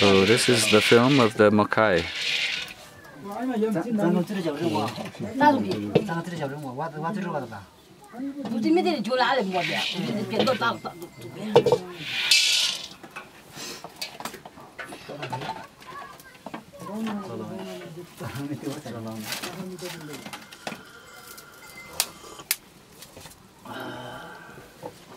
So this is the film of the Mokai.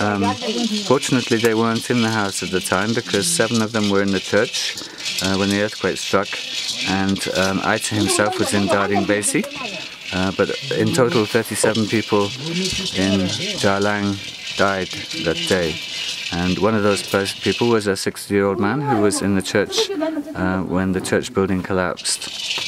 Um, fortunately, they weren't in the house at the time because seven of them were in the church uh, when the earthquake struck, and um, Aita himself was in Dhading Besi. Uh, but in total, 37 people in Jharlang died that day. And one of those people was a 60 year old man who was in the church uh, when the church building collapsed.